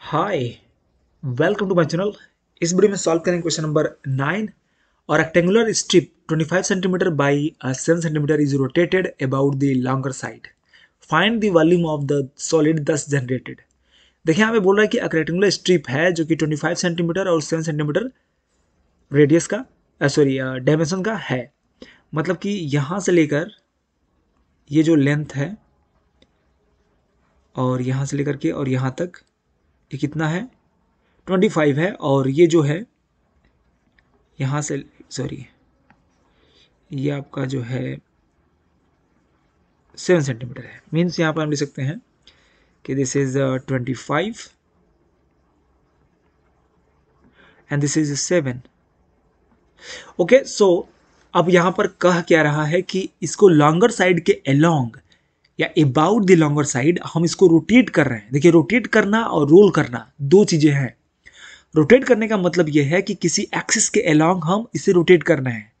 Hi welcome to my channel इस video में solve करेंगे क्वेश्चन नंबर नाइन और rectangular strip 25 centimetre by seven centimetre is rotated about the longer side find the volume of the solid thus generated देखिए, यहाँ पे बोल रहा है कि एक रेक्टेंगुलर स्ट्रिप है जो कि 25 सेंटीमीटर और 7 सेंटीमीटर रेडियस का सॉरी डायमेंशन का है। मतलब कि यहाँ से लेकर ये जो लेंथ है और यहाँ से लेकर के और यहाँ तक ये कितना है? ट्वेंटी फाइव है और ये जो है, यहाँ से सॉरी ये आपका जो है सेवन सेंटीमीटर है। मीन्स यहाँ पर हम लिख सकते हैं कि this is twenty five and this is seven okay so अब यहाँ पर कह क्या रहा है कि इसको लॉन्गर साइड के अलोंग या अबाउट द लॉन्गर साइड हम इसको रोटेट कर रहे हैं। देखिए रोटेट करना और रोल करना दो चीज़ें हैं। रोटेट करने का मतलब यह है कि किसी एक्सिस के अलोंग हम इसे रोटेट कर रहे हैं।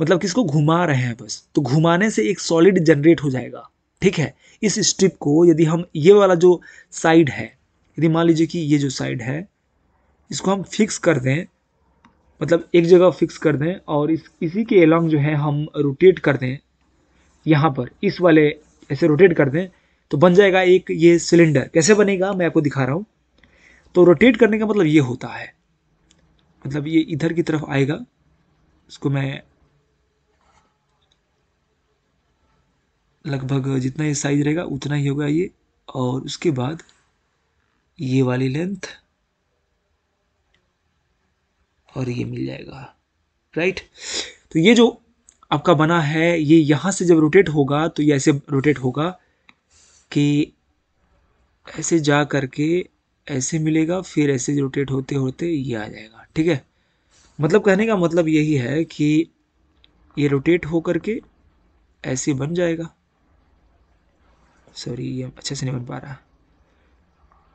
मतलब किसको? घुमा रहे हैं बस। तो घुमाने से एक सॉलिड जनरेट हो जाएगा। ठीक है? इस स्ट्रिप को यदि हम ये वाला जो साइड है, यदि मान लीजिए कि ये जो साइड है, इसको हम फिक्स कर दें। मतलब एक जगह फिक्स कर दें और इस, इसी के अलोंग जो है हम रोटेट कर दें। यहाँ पर, इस वाले ऐसे रोटेट कर दें तो बन जाएगा एक ये सिलेंडर कैसे बनेगा? मैं आपको दिखा रहा हूँ। तो रोटेट करने का मतलब ये होता है। मतलब ये इधर की तरफ़ आएगा। इसको मैं लगभग जितना ये साइज़ रहेगा, उतना ही होगा ये। और उसके बाद ये वाली लेंथ और ये मिल जाएगा। राइट तो ये जो आपका बना है, ये यहाँ से जब रोटेट होगा तो ये ऐसे रोटेट होगा कि ऐसे जा करके ऐसे मिलेगा, फिर ऐसे रोटेट होते होते ये आ जाएगा, ठीक है? मतलब कहने का मतलब यही है कि ये रोटेट हो करके ऐसे बन जाएगा। सॉरी ये अच्छे से नहीं बन पा रहा।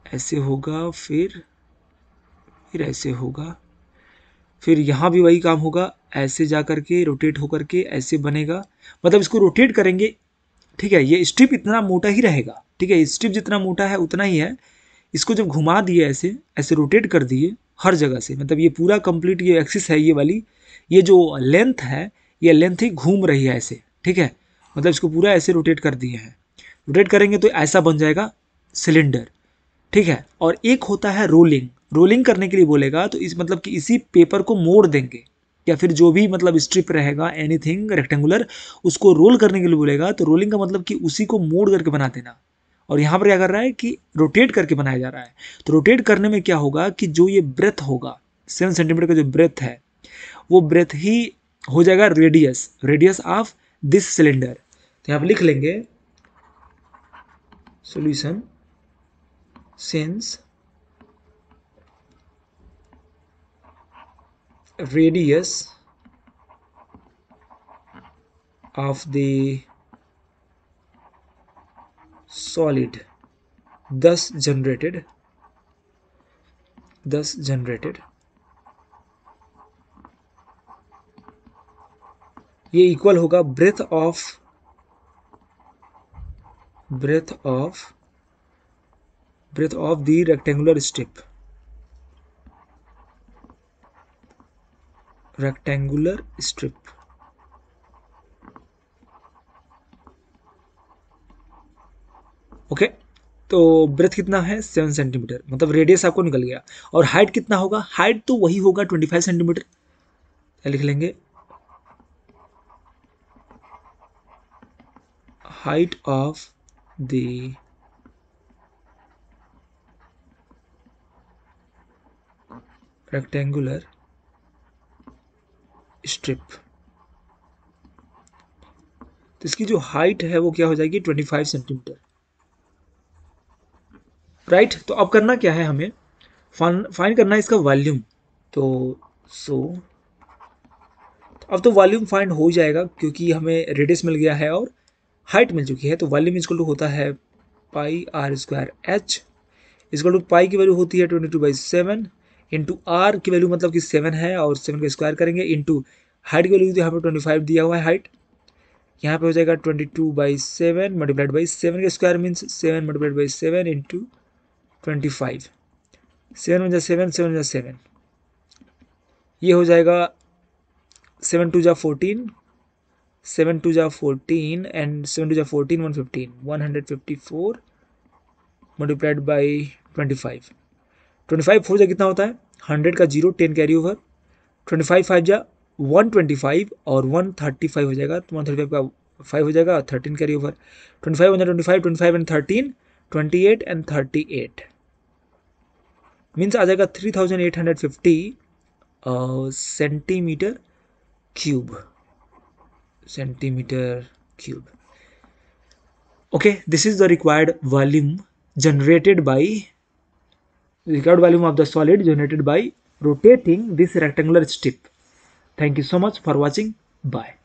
ऐसे होगा, फिर फिर ऐसे होगा, फिर यहाँ भी वही काम होगा ऐसे जा कर के रोटेट होकर के ऐसे बनेगा। मतलब इसको रोटेट करेंगे, ठीक है, ये स्ट्रिप इतना मोटा ही रहेगा। ठीक है स्ट्रिप जितना मोटा है, उतना ही है। इसको जब घुमा दिए ऐसे ऐसे रोटेट कर दिए, हर जगह से मतलब ये पूरा कंप्लीट ये एक्सिस है ये वाली, ये जो लेंथ है, ये लेंथ ही घूम रही है ऐसे, ठीक है? मतलब इसको पूरा ऐसे रोटेट कर दिए हैं। रोटेट करेंगे तो ऐसा बन जाएगा सिलेंडर ठीक है? और एक होता है रोलिंग रोलिंग करने के लिए बोलेगा तो इस मतलब कि इसी पेपर को मोड़ देंगे। या फिर जो भी मतलब स्ट्रिप रहेगा एनीथिंग रेक्टेंगुलर उसको रोल करने के लिए बोलेगा तो रोलिंग का मतलब कि उसी को मोड़ करके बना देना। और यहाँ पर क्या कर रहा है कि रोटेट करके बनाया जा रहा है। तो रोटेट करने में क्या होगा कि जो ये ब्रेथ होगा सेवन सेंटीमीटर का जो ब्रेथ है, वो ब्रेथ ही हो जाएगा radius radius of this cylinder तो यहाँ पर लिख लेंगे solution since radius of the solid thus generated thus generated ये इक्वल होगा breadth of breadth of breadth of the rectangular strip rectangular strip okay तो ब्रेथ कितना है? सेवन सेंटीमीटर मतलब रेडियस आपको निकल गया। और हाइट कितना होगा? हाइट तो वही होगा ट्वेंटी फाइव सेंटीमीटर क्या लिख लेंगे? Height of the rectangular strip तो इसकी जो हाइट है वो क्या हो जाएगी? 25 सेंटीमीटर राइट तो अब करना क्या है हमें? फाइन करना है इसका वॉल्यूम तो सो so, अब तो वॉल्यूम फाइंड हो जाएगा क्योंकि हमें रेडियस मिल गया है और हाइट मिल चुकी है तो वॉल्यूम इजकल टू होता है pi r square h equal to pi की वैल्यू होती है twenty two by seven into r की वैल्यू मतलब कि सेवन है और सेवन का स्क्वायर करेंगे इंटू हाइट की वैल्यू यहाँ पर ट्वेंटी फाइव दिया हुआ है हाइट यहाँ पे हो जाएगा twenty two by seven multiplied by seven का square means seven multiplied by seven into twenty five seven one जा सेवन सेवन जा सेवन ये हो जाएगा सेवन टू जा फोर्टीन सेवन टू जा फोर्टीन एंड सेवन टू जा fourteen one fifteen one hundred fifty four multiplied by twenty five twenty five four जा कितना होता है? हंड्रेड का zero, ten carry over. Twenty five five जा one twenty five और one thirty five हो जाएगा। तो वन थर्टी फाइव का फाइव हो जाएगा, thirteen carry over. Twenty five twenty five twenty five and thirteen, twenty eight and thirty eight. Means आ जाएगा three thousand eight hundred fifty centimetre cube. Centimetre cube. Okay, this is the required volume generated by required volume of the solid generated by rotating this rectangular strip. Thank you so much for watching. Bye